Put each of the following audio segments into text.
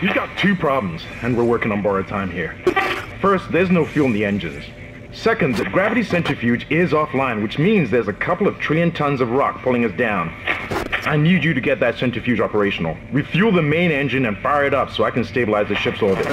You've got two problems, and we're working on borrowed time here. First, there's no fuel in the engines. Second, the gravity centrifuge is offline, which means there's a couple of trillion tons of rock pulling us down. I need you to get that centrifuge operational. Refuel the main engine and fire it up so I can stabilize the ship's orbit.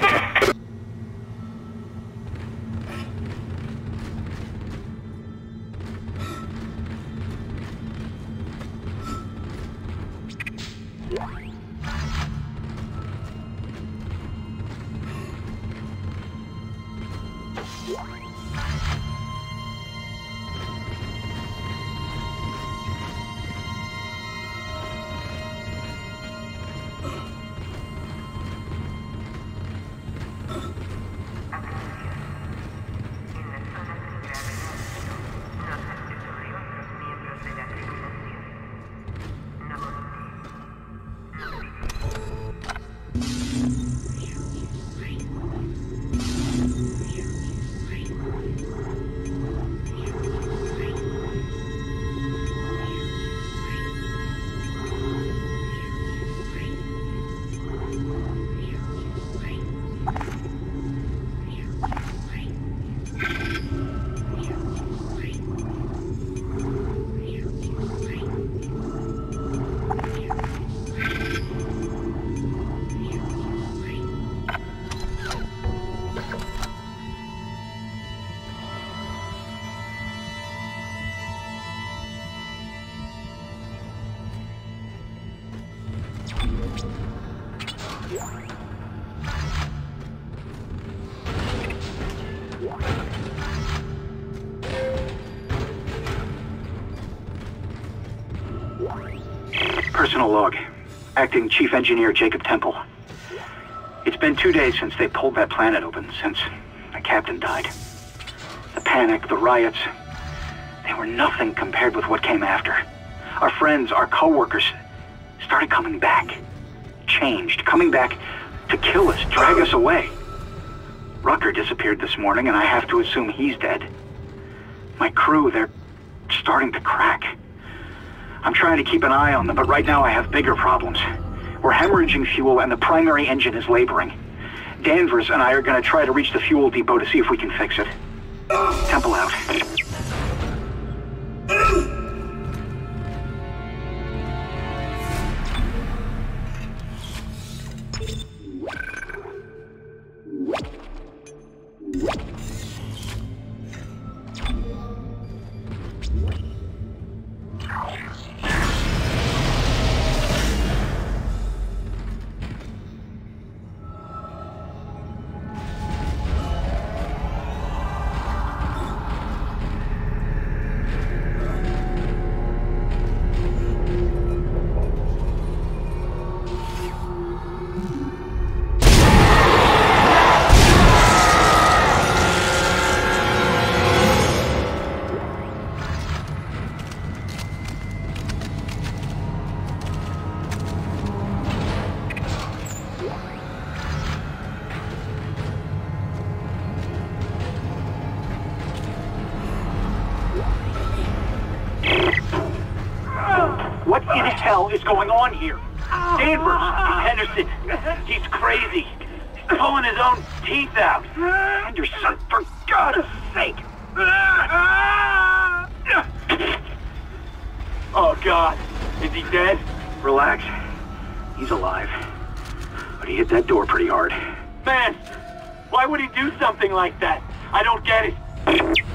Personal log. Acting Chief Engineer Jacob Temple. It's been two days since they pulled that planet open, since the captain died. The panic, the riots, they were nothing compared with what came after. Our friends, our co-workers, started coming back. Changed, coming back to kill us, drag us away. Rucker disappeared this morning, and I have to assume he's dead. My crew, they're starting to crack. I'm trying to keep an eye on them, but right now I have bigger problems. We're hemorrhaging fuel and the primary engine is laboring. Danvers and I are going to try to reach the fuel depot to see if we can fix it. Temple out. God. Is he dead? Relax. He's alive. But he hit that door pretty hard. Man, why would he do something like that? I don't get it.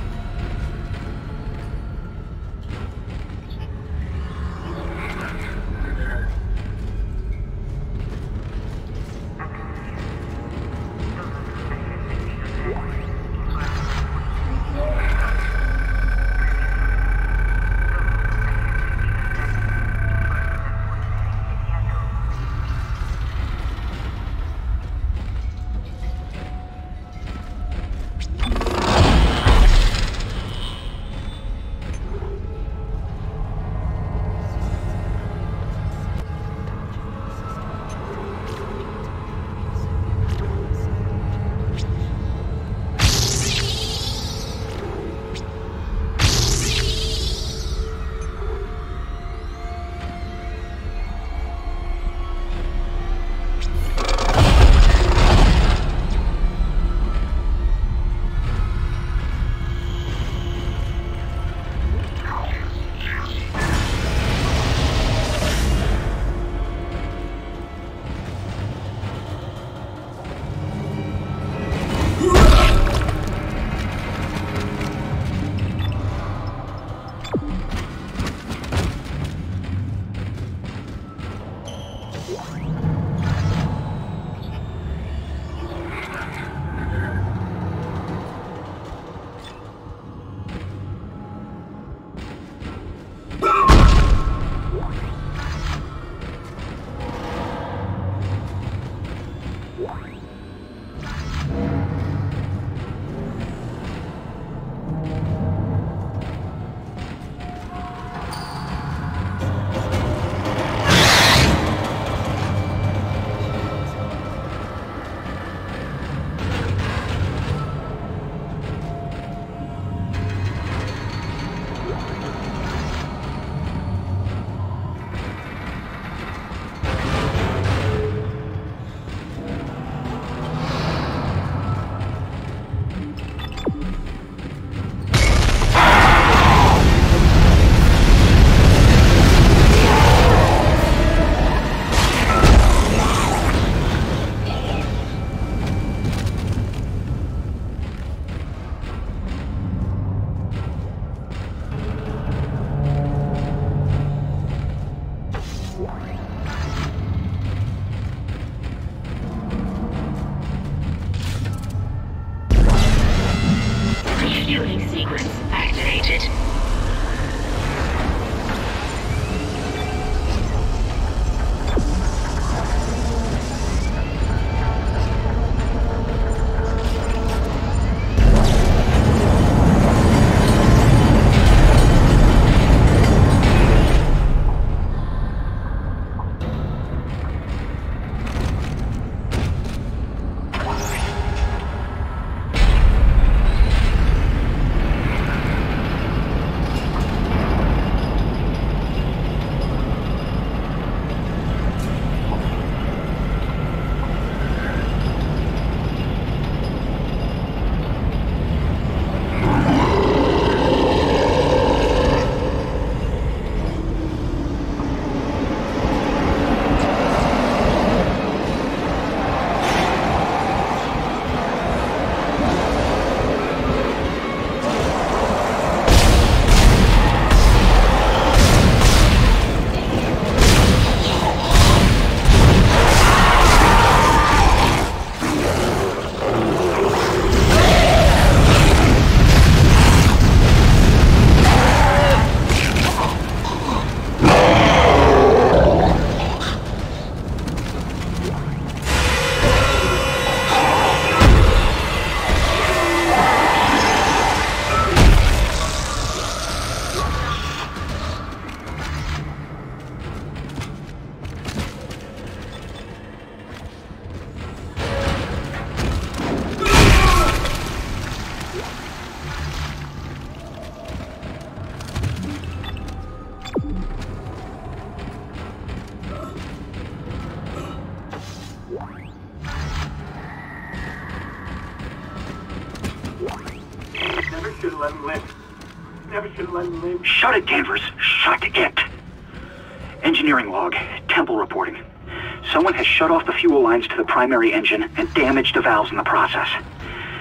Lines to the primary engine and damaged the valves in the process.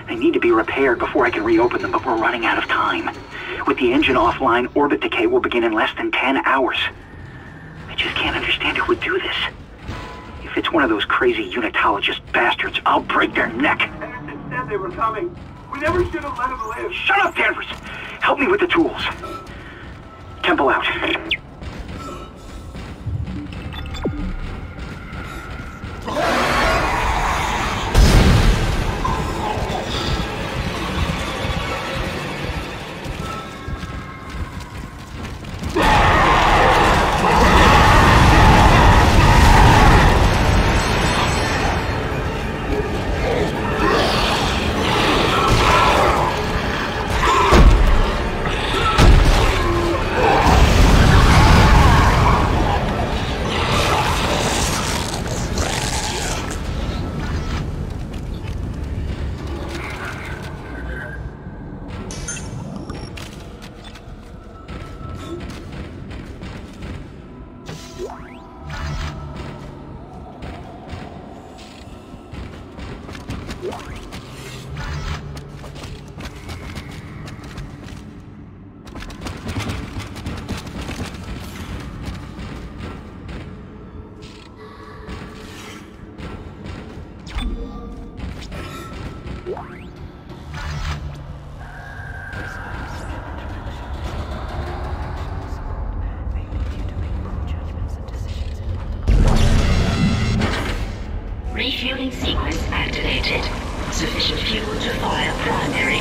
They need to be repaired before I can reopen them, but we're running out of time. With the engine offline, orbit decay will begin in less than 10 hours. I just can't understand who would do this. If it's one of those crazy unitologist bastards, I'll break their neck. Henderson said they were coming. We never should have let him live. Shut up, Danvers! Help me with the tools. Temple out.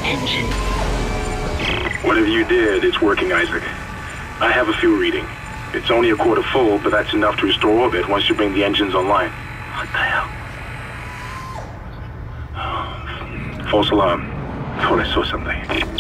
Engine. Whatever you did, it's working, Isaac. I have a fuel reading. It's only a quarter full, but that's enough to restore orbit once you bring the engines online. What the hell? False alarm. Thought I saw something.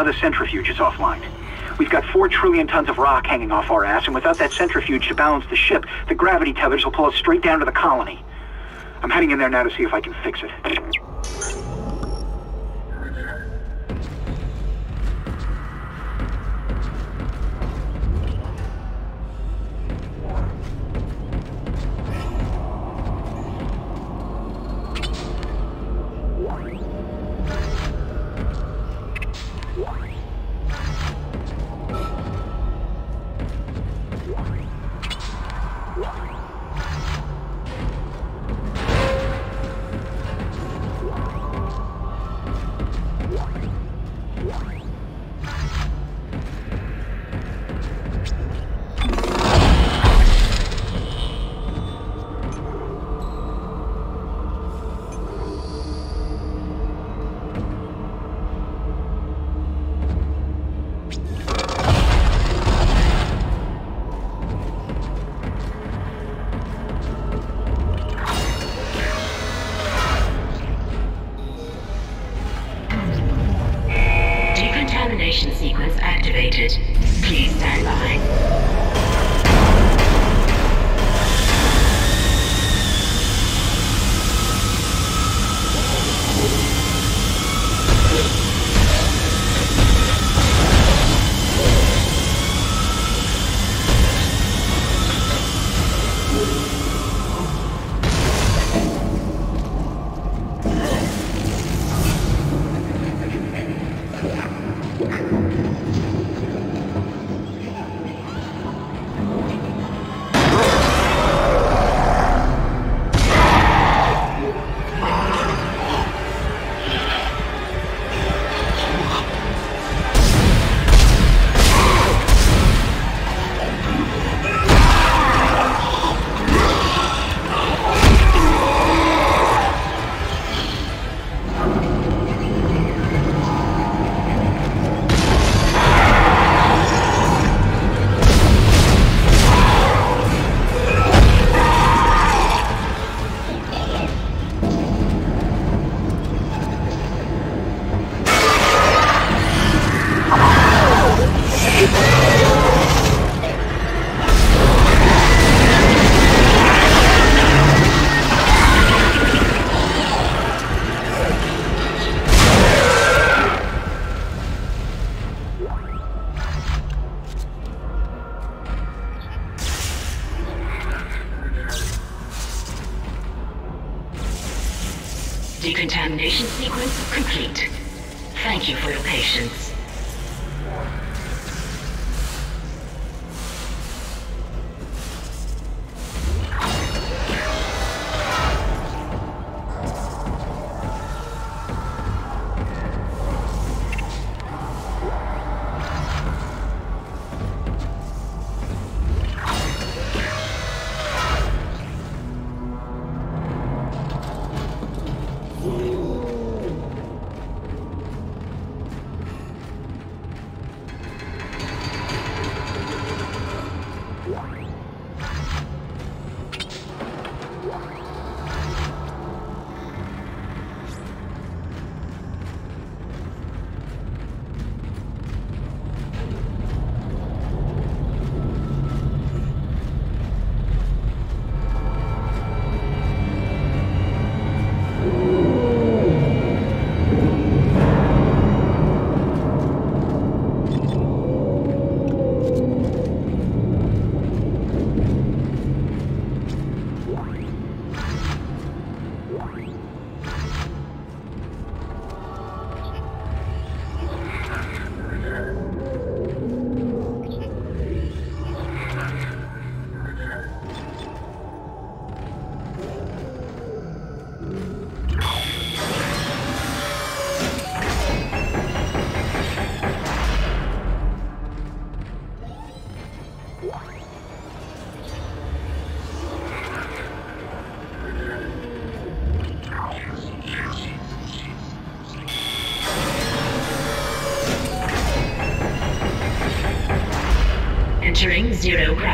Now the centrifuge is offline. We've got four trillion tons of rock hanging off our ass, and without that centrifuge to balance the ship, the gravity tethers will pull us straight down to the colony. I'm heading in there now to see if I can fix it. Decontamination sequence complete. Thank you for your patience.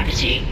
Gravity.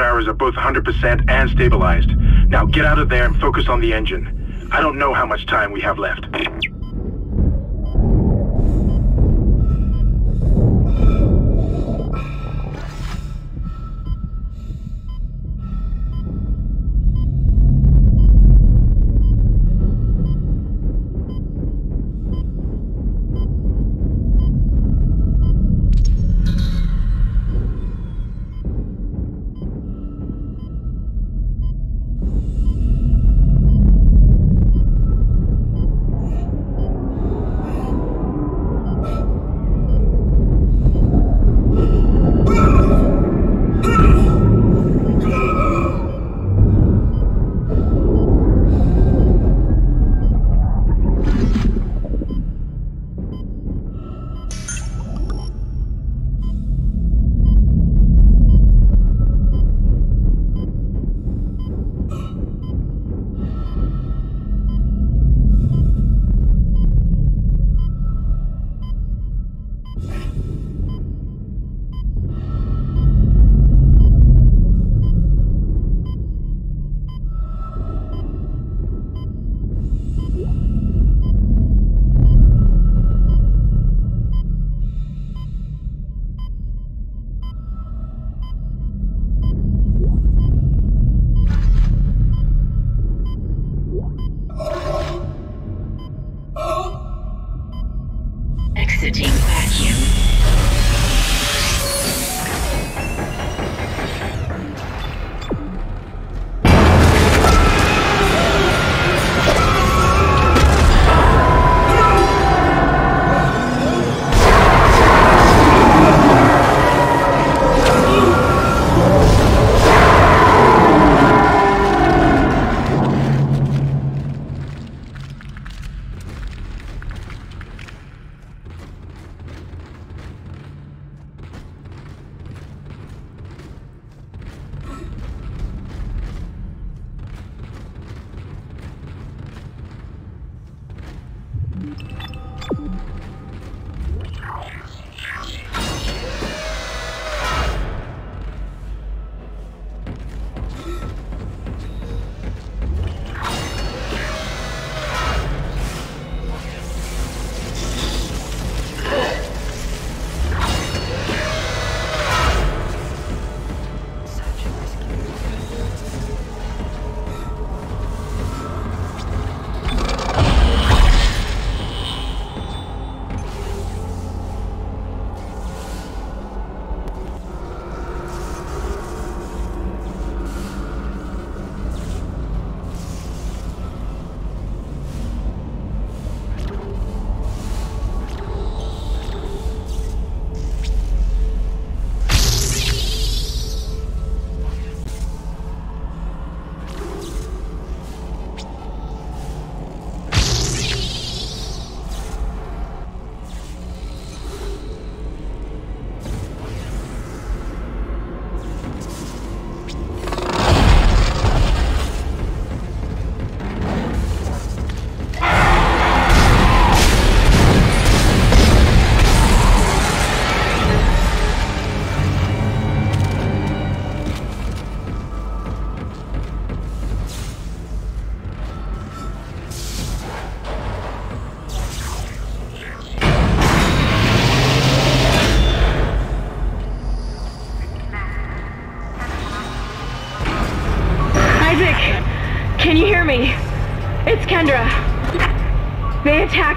Gyros are both 100% and stabilized. Now get out of there and focus on the engine. I don't know how much time we have left.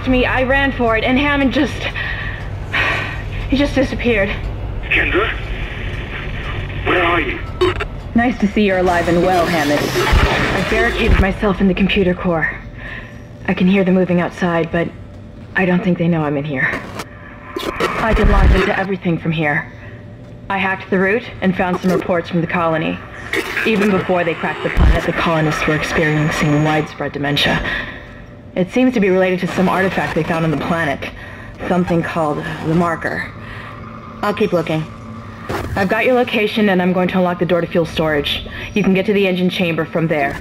Attacked me. I ran for it, and Hammond just. He just disappeared. Kendra? Where are you? Nice to see you're alive and well, Hammond. I barricaded myself in the computer core. I can hear them moving outside, but I don't think they know I'm in here. I can launch into everything from here. I hacked the route and found some reports from the colony. Even before they cracked the planet, the colonists were experiencing widespread dementia. It seems to be related to some artifact they found on the planet. Something called the marker. I'll keep looking. I've got your location and I'm going to unlock the door to fuel storage. You can get to the engine chamber from there.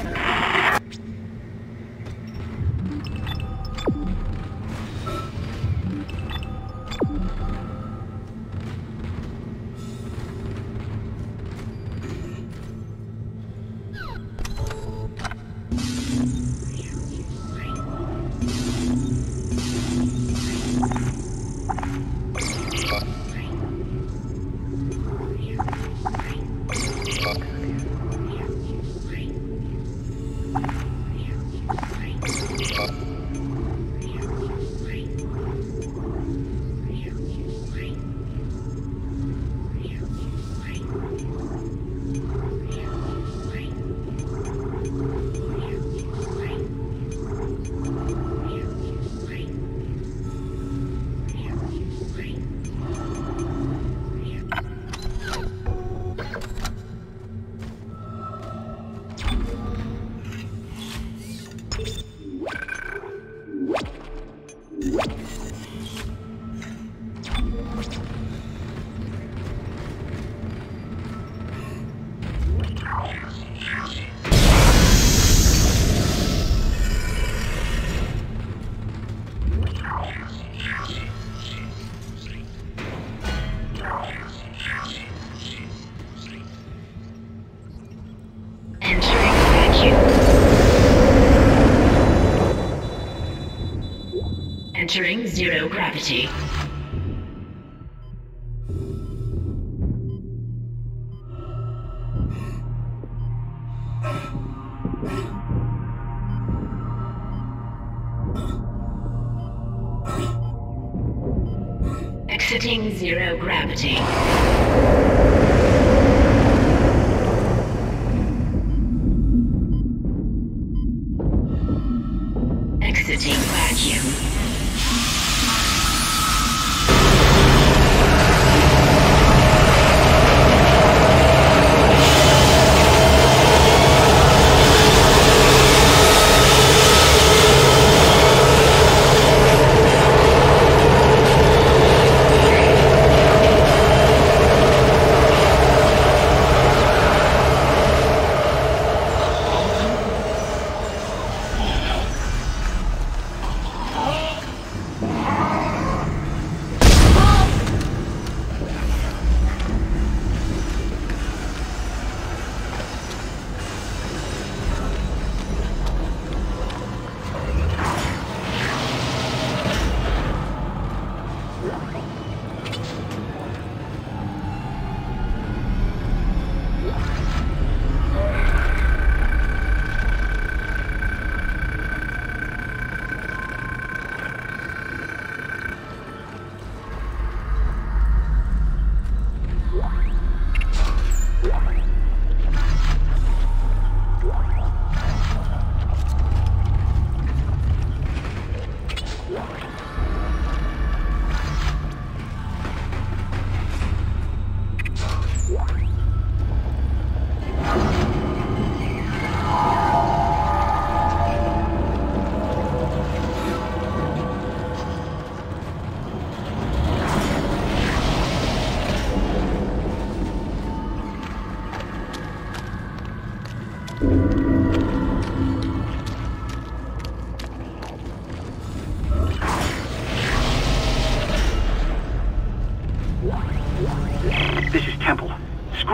Zero gravity. Exiting zero gravity.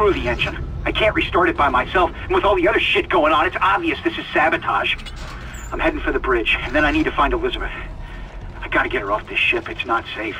The engine. I can't restart it by myself, and with all the other shit going on, it's obvious this is sabotage. I'm heading for the bridge, and then I need to find Elizabeth. I gotta get her off this ship. It's not safe.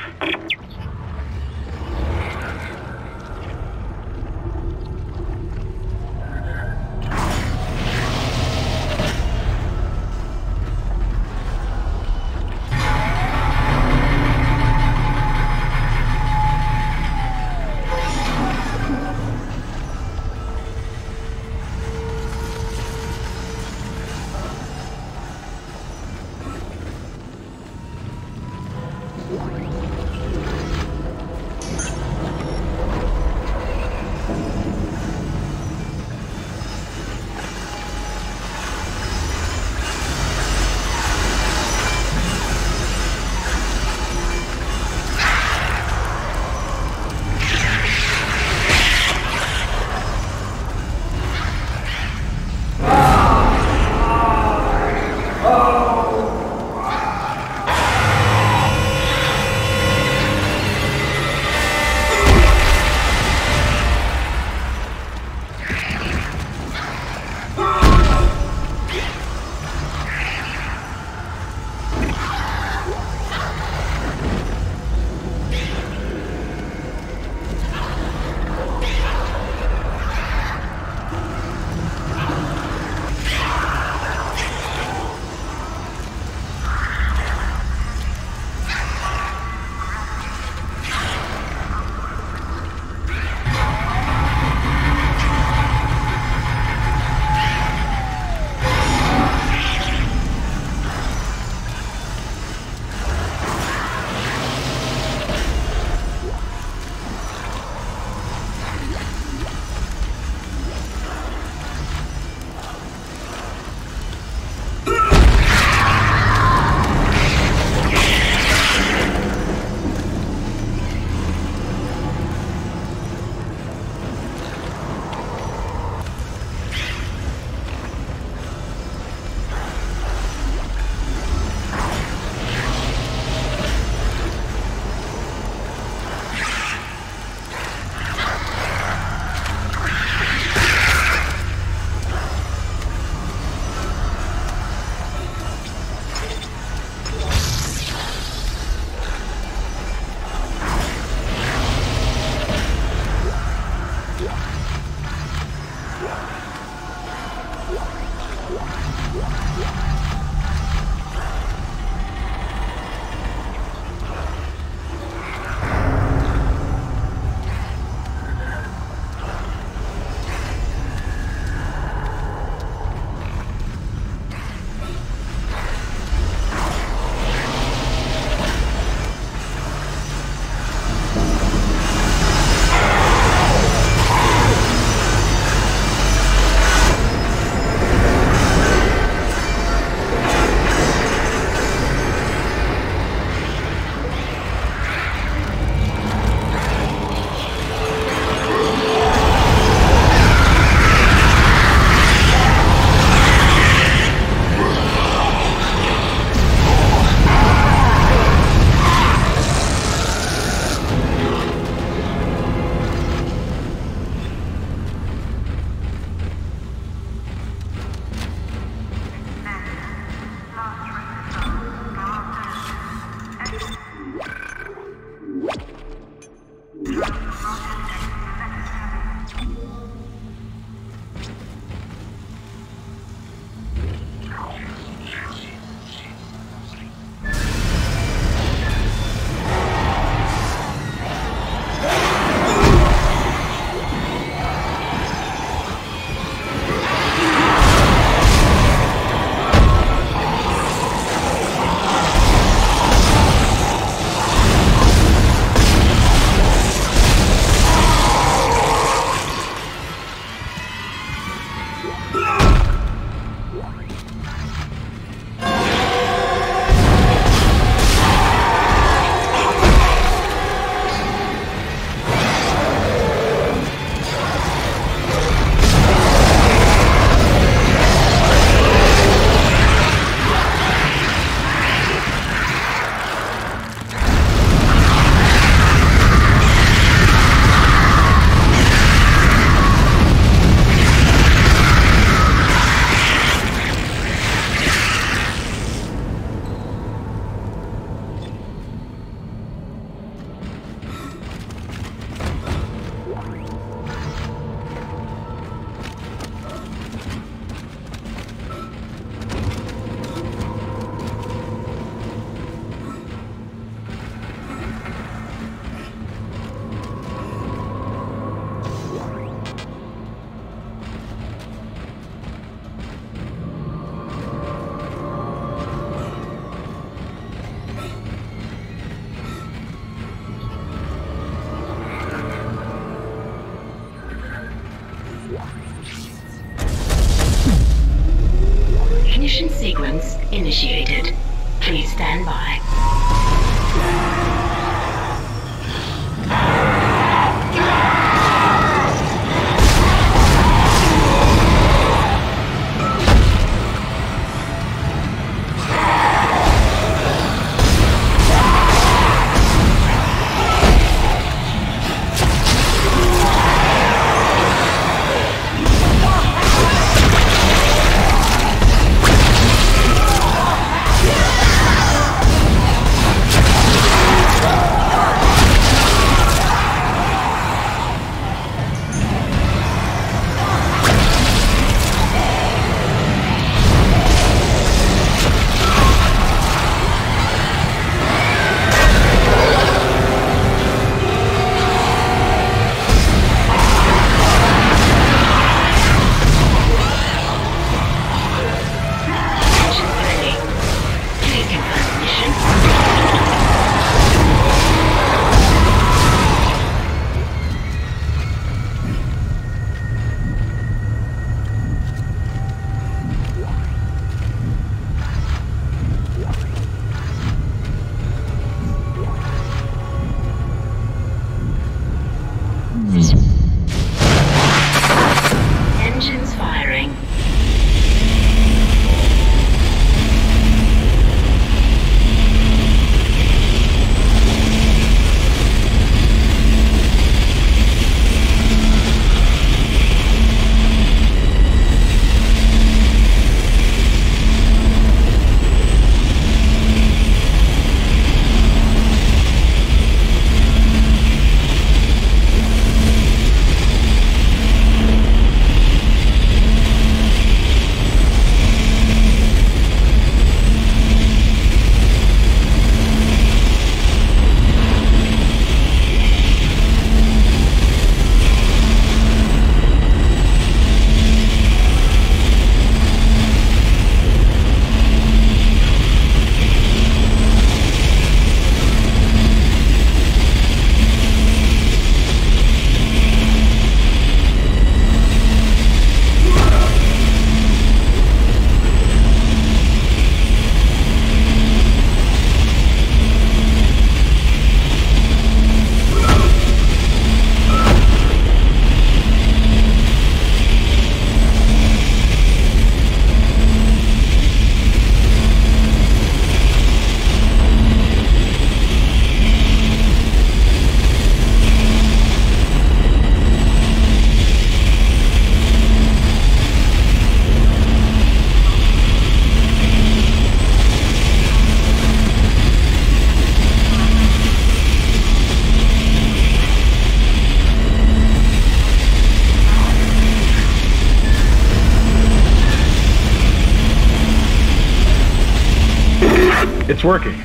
It's working.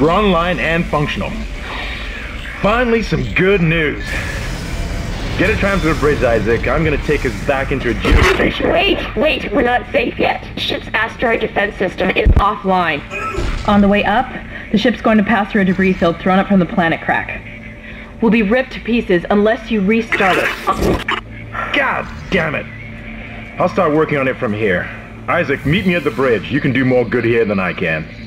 We're online and functional. Finally, some good news. Get a tram to the bridge, Isaac. I'm gonna take us back into a geostation. Wait, wait, we're not safe yet. Ship's asteroid defense system is offline. On the way up, the ship's going to pass through a debris field thrown up from the planet crack. We'll be ripped to pieces unless you restart it. God damn it! I'll start working on it from here. Isaac, meet me at the bridge. You can do more good here than I can.